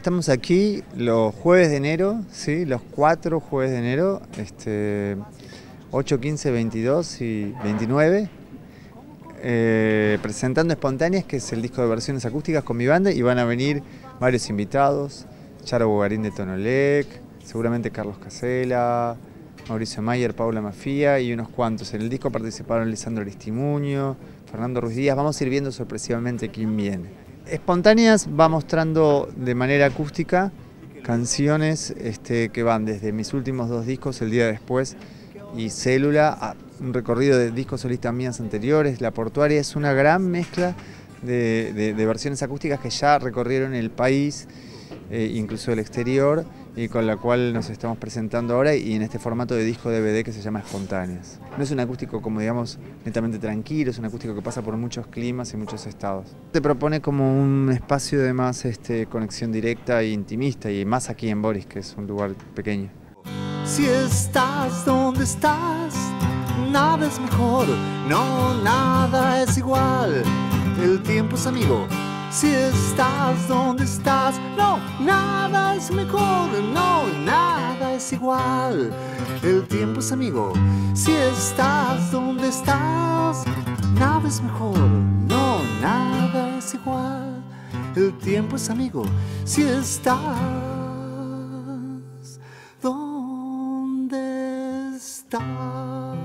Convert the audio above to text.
Estamos aquí los jueves de enero, ¿sí? los cuatro jueves de enero, este, 8, 15, 22 y 29, eh, presentando Espontáneas, que es el disco de versiones acústicas con mi banda, y van a venir varios invitados, Charo Bogarín de Tonolec, seguramente Carlos Casela, Mauricio Mayer, Paula Mafía y unos cuantos. En el disco participaron Lisandro Aristimuño, Fernando Ruiz Díaz, vamos a ir viendo sorpresivamente quién viene. Espontáneas va mostrando de manera acústica canciones este, que van desde mis últimos dos discos, El Día Después y Célula, a un recorrido de discos solistas mías anteriores. La Portuaria es una gran mezcla de, versiones acústicas que ya recorrieron el país, eh, incluso el exterior, y con la cual nos estamos presentando ahora y en este formato de disco DVD que se llama Espontáneas. No es un acústico como digamos netamente tranquilo, es un acústico que pasa por muchos climas y muchos estados. Te propone como un espacio de más este, conexión directa e intimista y más aquí en Boris, que es un lugar pequeño. Si estás donde estás, nada es mejor, no, nada es igual, el tiempo es amigo si estás donde estás, no, nada es mejor, no, nada es igual. El tiempo es amigo. Si estás donde estás, nada es mejor, no, nada es igual. El tiempo es amigo. Si estás donde estás.